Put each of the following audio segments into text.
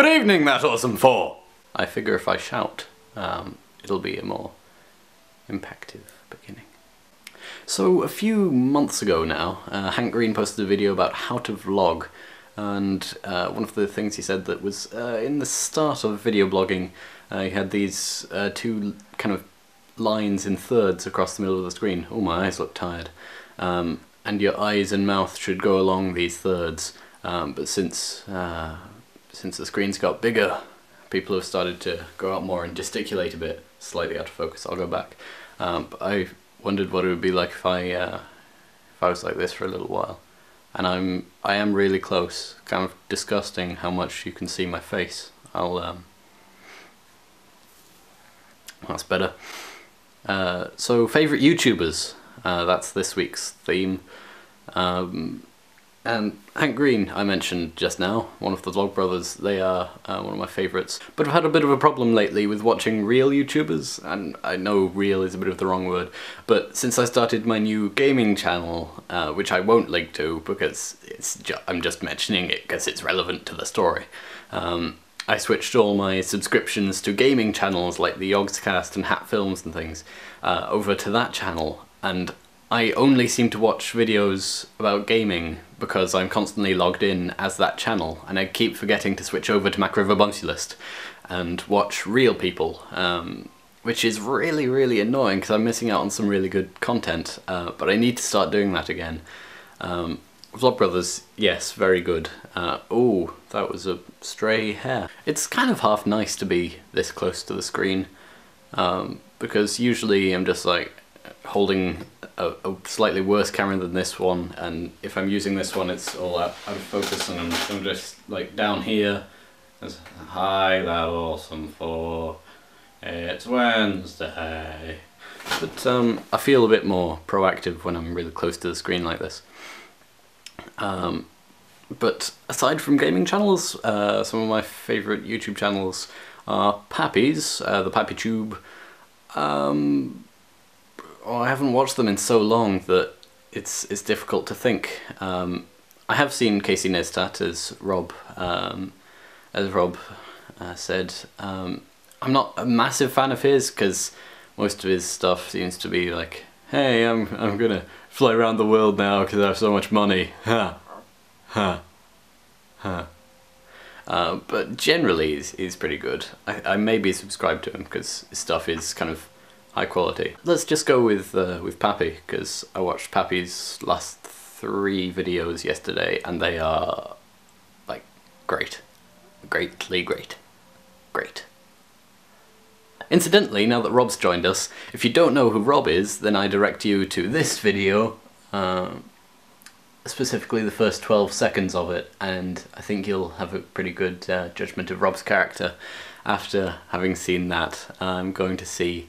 Good evening, that awesome four! I figure if I shout, um, it'll be a more impactful beginning. So a few months ago now, uh, Hank Green posted a video about how to vlog, and uh, one of the things he said that was uh, in the start of video blogging, uh, he had these uh, two kind of lines in thirds across the middle of the screen. Oh, my eyes look tired. Um, and your eyes and mouth should go along these thirds, um, but since uh, since the screen's got bigger, people have started to go out more and gesticulate a bit. Slightly out of focus. I'll go back. Um, but I wondered what it would be like if I uh, if I was like this for a little while. And I'm I am really close. Kind of disgusting how much you can see my face. I'll um. That's better. Uh, so favorite YouTubers. Uh, that's this week's theme. Um, and Hank Green, I mentioned just now, one of the Vlogbrothers, they are uh, one of my favourites. But I've had a bit of a problem lately with watching real YouTubers, and I know real is a bit of the wrong word, but since I started my new gaming channel, uh, which I won't link to because it's ju I'm just mentioning it because it's relevant to the story, um, I switched all my subscriptions to gaming channels like the Yogscast and Hat Films and things uh, over to that channel, and I only seem to watch videos about gaming because I'm constantly logged in as that channel and I keep forgetting to switch over to Macroverbombulist and watch real people, um, which is really, really annoying because I'm missing out on some really good content, uh, but I need to start doing that again. Um, Vlogbrothers, yes, very good. Uh, oh, that was a stray hair. It's kind of half nice to be this close to the screen, um, because usually I'm just like holding a, a, slightly worse camera than this one and if I'm using this one it's all out, out of focus and I'm, I'm just like down here hi that awesome for it's Wednesday. But um, I feel a bit more proactive when I'm really close to the screen like this. Um, but aside from gaming channels uh, some of my favourite YouTube channels are Pappy's, uh, the Pappy Tube. Um, oh, I haven't watched them in so long that it's it's difficult to think. Um, I have seen Casey Neistat as Rob, um, as Rob uh, said. Um, I'm not a massive fan of his because most of his stuff seems to be like, "Hey, I'm I'm gonna fly around the world now because I have so much money." Ha, ha, ha. Uh, but generally, he's, he's pretty good. I, I maybe subscribe to him because his stuff is kind of high quality. Let's just go with uh, with Pappy because I watched Pappy's last three videos yesterday and they are like great, greatly great, great. Incidentally, now that Rob's joined us, if you don't know who Rob is, then I direct you to this video, uh, specifically the first 12 seconds of it, and I think you'll have a pretty good uh, judgment of Rob's character after having seen that. I'm going to see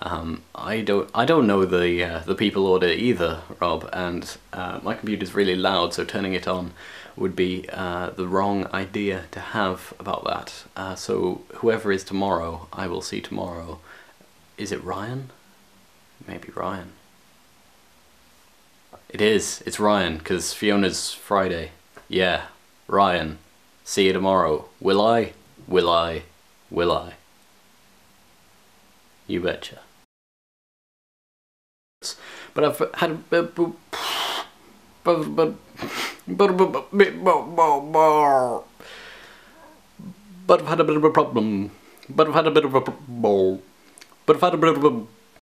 um, I don't I don't know the uh, the people order either, Rob, and uh, my computer's really loud, so turning it on would be uh, the wrong idea to have about that. Uh, so whoever is tomorrow, I will see tomorrow. Is it Ryan? Maybe Ryan. It is. It's Ryan, because Fiona's Friday. Yeah, Ryan. See you tomorrow. Will I? Will I? Will I? You betcha but I've had but I've had a bit of a problem. But I've had a bit of a problem. but I've had a bit of a